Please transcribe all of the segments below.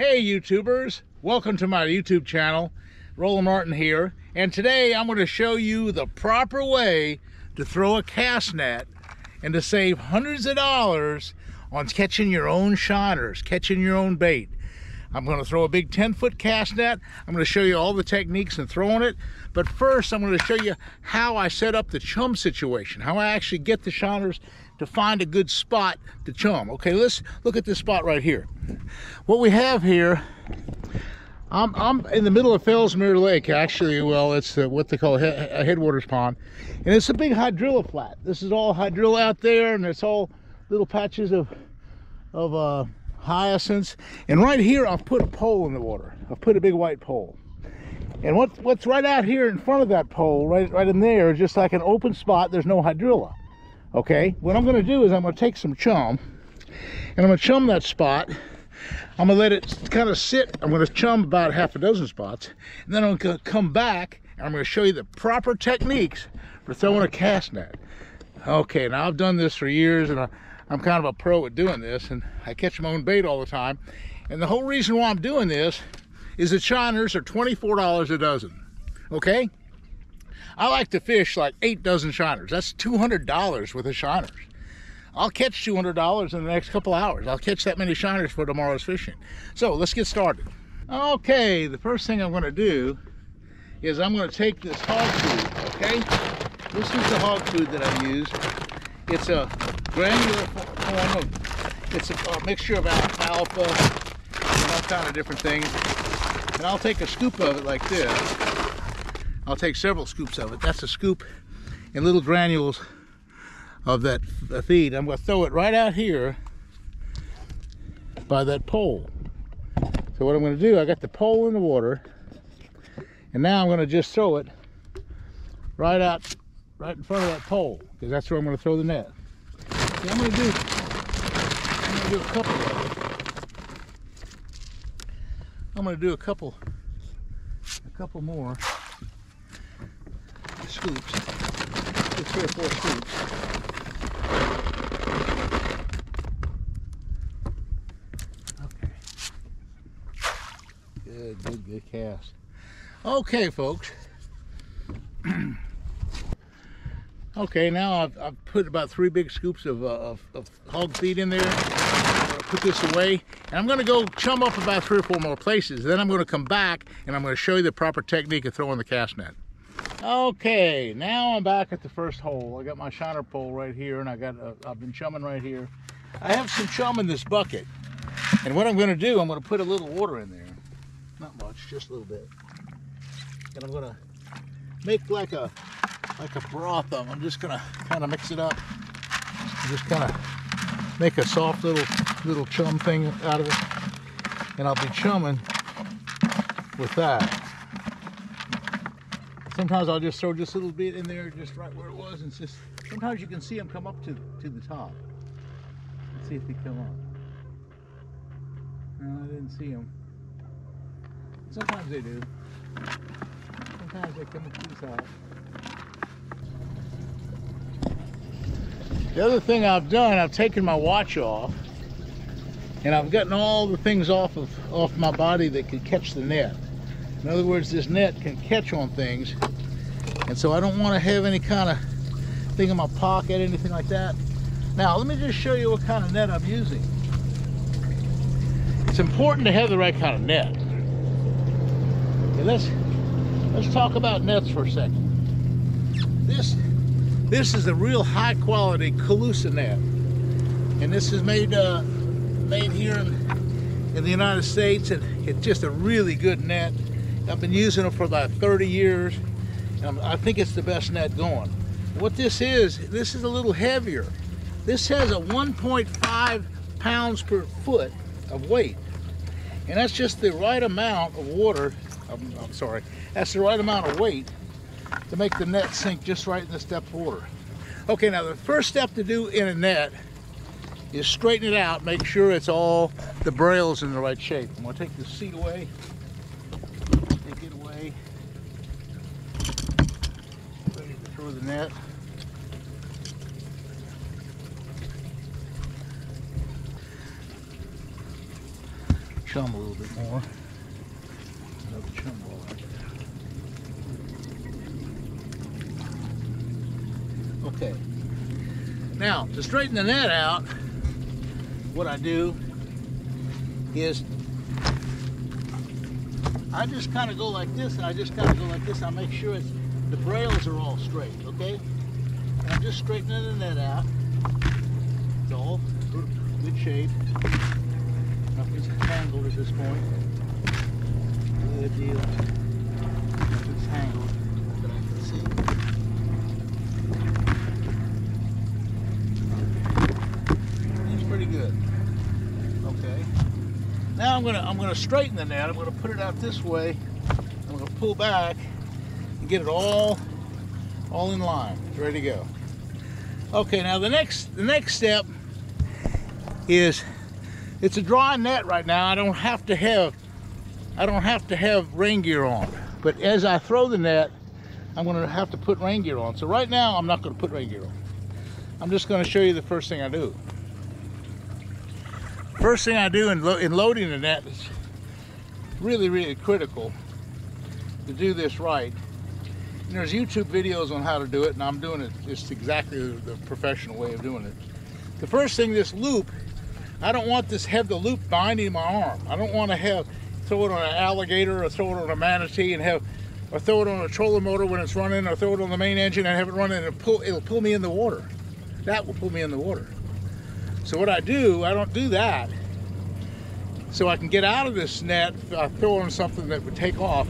Hey YouTubers, welcome to my YouTube channel. Roland Martin here, and today I'm going to show you the proper way to throw a cast net and to save hundreds of dollars on catching your own shiners, catching your own bait. I'm going to throw a big 10 foot cast net. I'm going to show you all the techniques in throwing it. But first, I'm going to show you how I set up the chum situation, how I actually get the shiners to find a good spot to chum. Okay, let's look at this spot right here. What we have here, I'm, I'm in the middle of Fellsmere Lake, actually. Well, it's what they call a, a headwaters pond. And it's a big hydrilla flat. This is all hydrilla out there, and it's all little patches of, of uh, hyacinths. And right here, I've put a pole in the water. I've put a big white pole. And what, what's right out here in front of that pole, right, right in there, is just like an open spot. There's no hydrilla. Okay, what I'm gonna do is I'm gonna take some chum and I'm gonna chum that spot. I'm gonna let it kind of sit. I'm gonna chum about half a dozen spots. And then I'm gonna come back and I'm gonna show you the proper techniques for throwing a cast net. Okay, now I've done this for years and I'm kind of a pro at doing this and I catch my own bait all the time. And the whole reason why I'm doing this is the shiners are $24 a dozen, okay? I like to fish like eight dozen shiners. That's $200 worth of shiners. I'll catch $200 in the next couple hours. I'll catch that many shiners for tomorrow's fishing. So let's get started. Okay, the first thing I'm gonna do is I'm gonna take this hog food, okay? This is the hog food that I use. It's a granular form of, it's a, a mixture of alfalfa and all kind of different things. And I'll take a scoop of it like this I'll take several scoops of it. That's a scoop in little granules of that uh, feed. I'm going to throw it right out here by that pole. So what I'm going to do, I got the pole in the water, and now I'm going to just throw it right out, right in front of that pole, because that's where I'm going to throw the net. I'm to do, I'm to do a couple I'm going to do a couple, a couple more scoops. three or four scoops. Okay. Good, good, good cast. Okay, folks. okay, now I've, I've, put about three big scoops of, uh, of, of hog feed in there. put this away and I'm going to go chum up about three or four more places. Then I'm going to come back and I'm going to show you the proper technique of throwing the cast net. Okay, now I'm back at the first hole. I got my shiner pole right here, and I got I've been chumming right here. I have some chum in this bucket, and what I'm going to do, I'm going to put a little water in there. Not much, just a little bit. And I'm going to make like a like a broth of. I'm just going to kind of mix it up. Just kind of make a soft little little chum thing out of it, and I'll be chumming with that sometimes I'll just throw just a little bit in there, just right where it was, and just sometimes you can see them come up to to the top. Let's see if they come up. No, I didn't see them. Sometimes they do. Sometimes they come up to the top. The other thing I've done, I've taken my watch off, and I've gotten all the things off of off my body that could catch the net. In other words, this net can catch on things. And so I don't want to have any kind of thing in my pocket, anything like that. Now, let me just show you what kind of net I'm using. It's important to have the right kind of net. Okay, let's, let's talk about nets for a second. This, this is a real high quality Colusa net. And this is made, uh, made here in, in the United States. And it's just a really good net. I've been using them for about 30 years. And I think it's the best net going. What this is, this is a little heavier. This has a 1.5 pounds per foot of weight. And that's just the right amount of water, I'm, I'm, sorry, that's the right amount of weight to make the net sink just right in this depth of water. Okay, now the first step to do in a net is straighten it out, make sure it's all, the brail's in the right shape. I'm gonna take the seat away. The net. chum a little bit more. Another chum ball right there. Okay. Now, to straighten the net out, what I do is I just kind of go like this and I just kind of go like this. I make sure it's, the brails are all straight, okay? I'm just straightening the net out. It's all good shape. Nothing's tangled at this point. Good deal. Nothing's tangled that I can see. It's pretty good. Okay. Now I'm gonna I'm gonna straighten the net. I'm gonna put it out this way. I'm gonna pull back get it all all in line. It's ready to go. Okay, now the next the next step is it's a dry net right now. I don't have to have I don't have to have rain gear on. But as I throw the net, I'm gonna have to put rain gear on. So right now I'm not gonna put rain gear on. I'm just gonna show you the first thing I do. First thing I do in, lo in loading the net is really, really critical to do this right. And there's YouTube videos on how to do it, and I'm doing it just exactly the professional way of doing it. The first thing, this loop, I don't want this have the loop binding my arm. I don't want to have throw it on an alligator or throw it on a manatee and have or throw it on a trolling motor when it's running or throw it on the main engine and have it running and pull it'll pull me in the water. That will pull me in the water. So what I do, I don't do that. So I can get out of this net, I throw on something that would take off.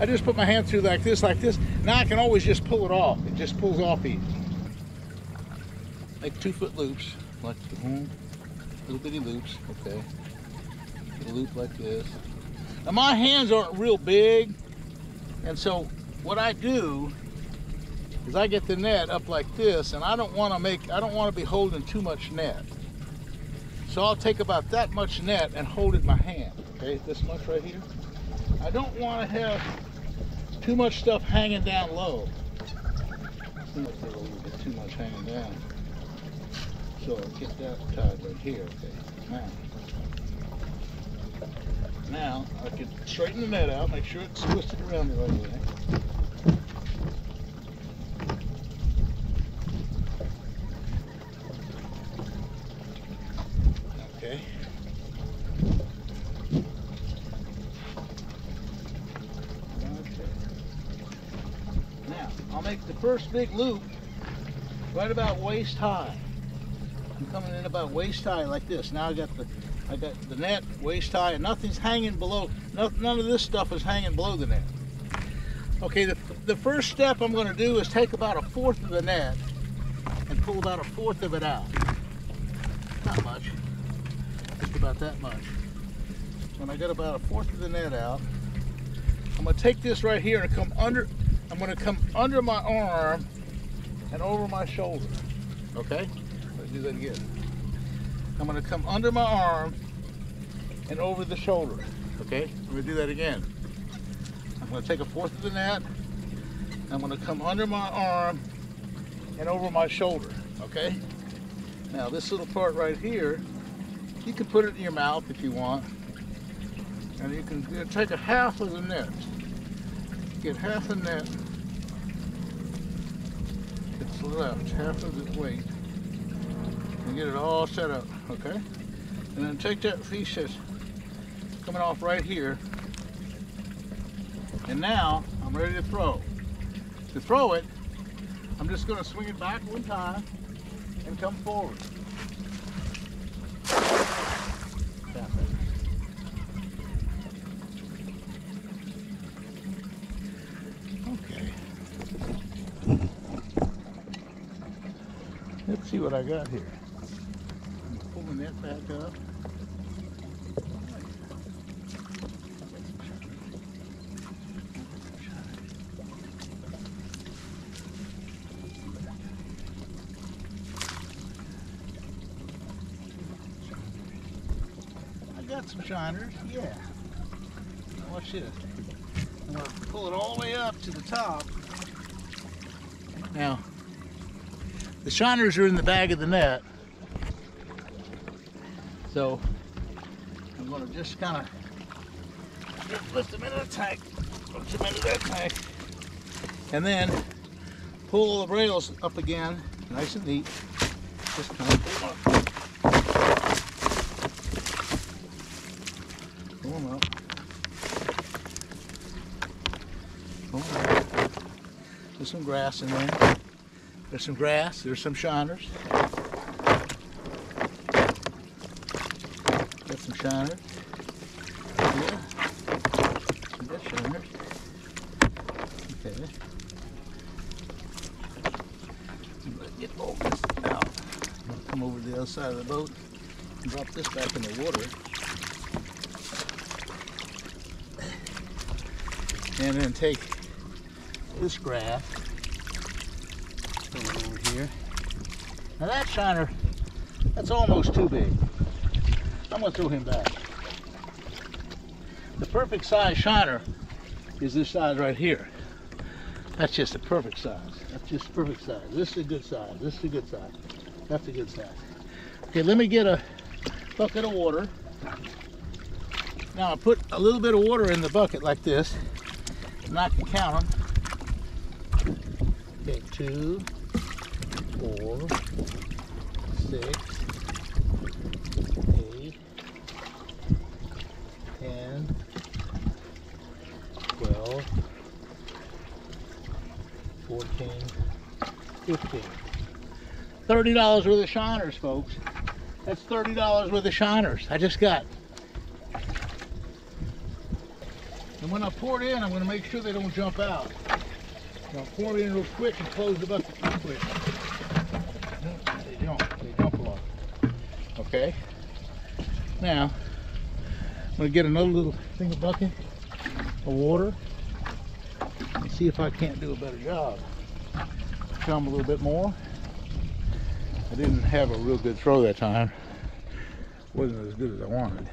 I just put my hand through like this, like this. Now I can always just pull it off. It just pulls off easy. Make two foot loops, like the boom, little bitty loops, okay. A loop like this. Now my hands aren't real big, and so what I do is I get the net up like this, and I don't want to make, I don't want to be holding too much net. So I'll take about that much net and hold it in my hand, okay, this much right here. I don't want to have too much stuff hanging down low. Seems like there's a little bit too much hanging down. So I'll get that tied right here, okay. Now, now I can straighten the net out, make sure it's twisted around the right way. Okay. Okay. Now, I'll make the first big loop right about waist high. I'm coming in about waist high like this. Now I got the I got the net waist high and nothing's hanging below. No, none of this stuff is hanging below the net. Okay, the, the first step I'm going to do is take about a fourth of the net and pull about a fourth of it out. Not much, just about that much. When I get about a fourth of the net out, I'm going to take this right here and come under. I'm going to come under my arm and over my shoulder. Okay, let's do that again. I'm going to come under my arm and over the shoulder. Okay, I'm going to do that again. I'm going to take a fourth of the net. I'm going to come under my arm and over my shoulder. Okay. Now this little part right here, you can put it in your mouth if you want, and you can take a half of the net. Get half the net. Left half of the weight, and get it all set up. Okay. And then take that piece that's coming off right here, and now I'm ready to throw. To throw it, I'm just going to swing it back one time and come forward. Tap it. Okay. Let's see what I got here. Pull the net back up. I got some shiners, yeah. Now watch this. I'm gonna pull it all the way up to the top. Now, the shiners are in the bag of the net. So, I'm gonna just kind of lift them into the tank, put them into that tank, and then pull the rails up again, nice and neat. Just kind of pull them up. Pull them up. Pull them up. There's some grass in there. There's some grass. There's some shiners. Got some shiners. Yeah. Some shiners. Okay. Let's get all this out. Come over to the other side of the boat and drop this back in the water. And then take this grass over here. Now that shiner, that's almost too big. I'm gonna throw him back. The perfect size shiner is this size right here. That's just a perfect size. That's just perfect size. This is a good size. This is a good size. That's a good size. Okay, let me get a bucket of water. Now I put a little bit of water in the bucket like this, and I can count them. Okay, two, four, six, eight, ten, twelve, fourteen, fifteen. Thirty dollars worth of shiners, folks. That's thirty dollars worth of shiners. I just got. And when I pour it in, I'm going to make sure they don't jump out. Now pour it in real quick and close the bucket real quick. They jump. They jump a lot. Okay. Now, I'm going to get another little thing of bucket of water and see if I can't do a better job. Come a little bit more. I didn't have a real good throw that time. Wasn't as good as I wanted.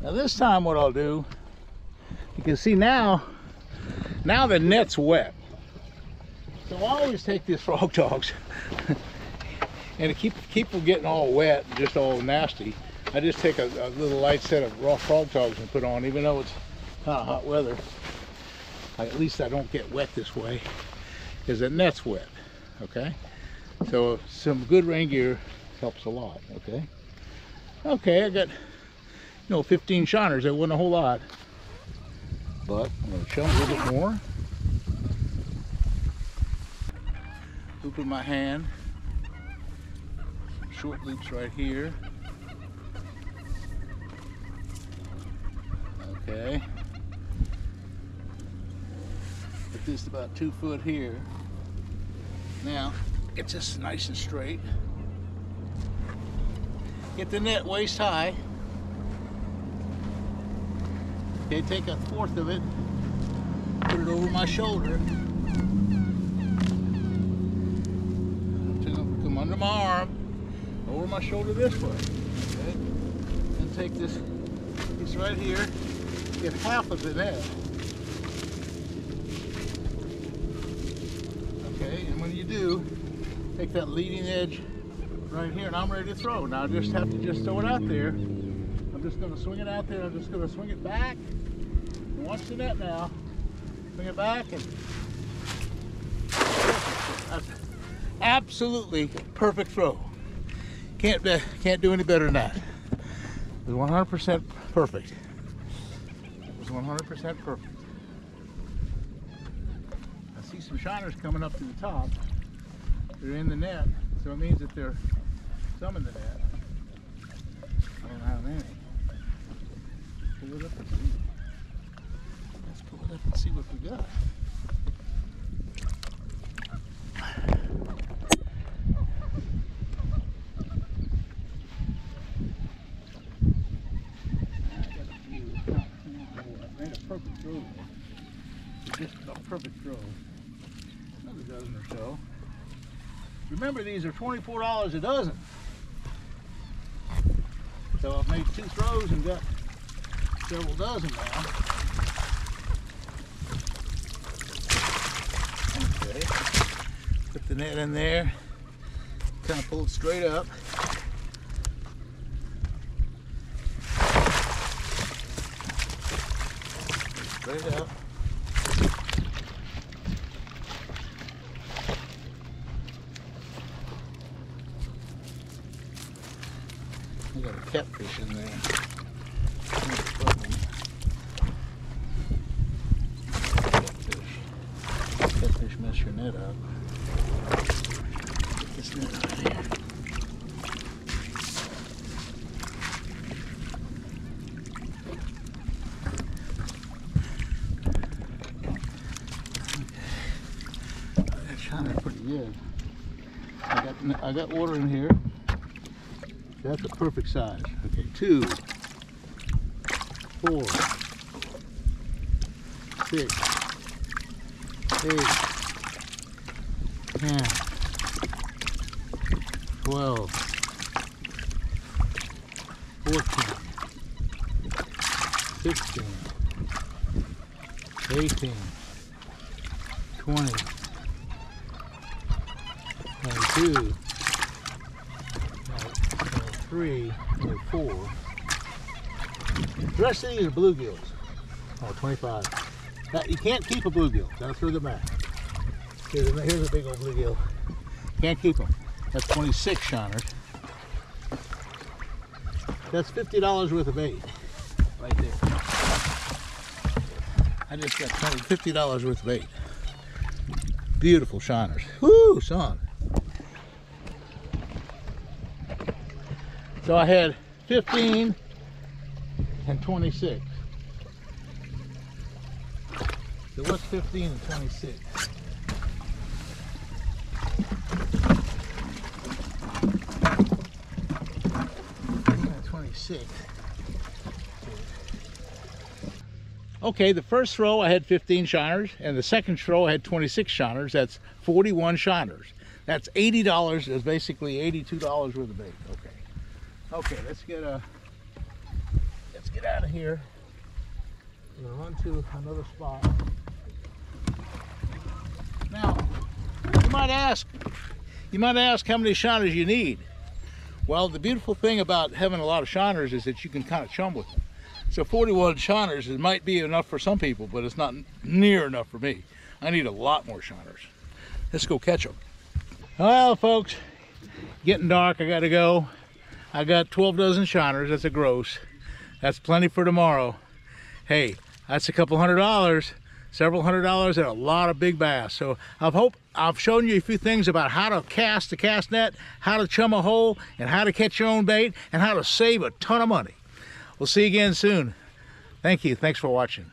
Now this time what I'll do, can see now, now the net's wet. So I always take these Frogg Toggs and to keep, keep them getting all wet, just all nasty, I just take a, a little light set of raw Frogg Toggs and put on, even though it's kind of hot weather. I, at least I don't get wet this way, because the net's wet, okay? So some good rain gear helps a lot, okay? Okay, I got you know, 15 shiners. That wasn't a whole lot. But I'm going to them a little bit more. Loop in my hand. Some Short loops right here. Okay. Put this about two foot here. Now, get this nice and straight. Get the net waist high. Okay, take a fourth of it, put it over my shoulder. Come under my arm, over my shoulder this way. Okay? And take this piece right here, get half of it net. Okay, and when you do, take that leading edge right here, and I'm ready to throw. Now I just have to just throw it out there. I'm just going to swing it out there. I'm just going to swing it back. Watch the net now. Bring it back and absolutely perfect throw. Can't be, can't do any better than that. It was 100% perfect. It was 100% perfect. I see some shiners coming up to the top. They're in the net, so it means that they're some in the net. I don't have any pull it Let's see what we got. perfect throw. Another dozen or so. Remember, these are $24 a dozen. So I've made two throws and got several dozen now. that in there, kind of pulled straight up. Straight up. I got a catfish in there. mess your net up. This net out of here. That's shining pretty good. I got I got water in here. That's a perfect size. Okay, two, four, six, eight, ten, twelve, fourteen, sixteen, eighteen, twenty, twenty-two three, or four. The rest of these are bluegills. Oh, 25. Now, you can't keep a bluegill. Gotta throw them back. Here's a, here's a big old bluegill. Can't keep them. That's 26 shiners. That's $50 worth of bait. Right there. I just got 20, $50 worth of bait. Beautiful shiners. Whoo, son. So I had 15 and 26. So what's 15 and 26? Twenty-six. Okay, the first throw I had 15 shiners, and the second throw I had 26 shiners. That's 41 shiners. That's $80, is basically $82 worth of bait. Okay. Okay, let's get a let's get out of here. Gonna run to another spot. Now, you might ask, you might ask how many shiners you need. Well, the beautiful thing about having a lot of shiners is that you can kind of chum with them. So 41 shiners it might be enough for some people, but it's not near enough for me. I need a lot more shiners. Let's go catch them. Well, folks, getting dark. I got to go. I got 12 dozen shiners. That's a gross. That's plenty for tomorrow. Hey, that's a couple hundred dollars, several hundred dollars, and a lot of big bass. So I hope I've shown you a few things about how to cast the cast net, how to chum a hole, and how to catch your own bait, and how to save a ton of money. We'll see you again soon. Thank you. Thanks for watching.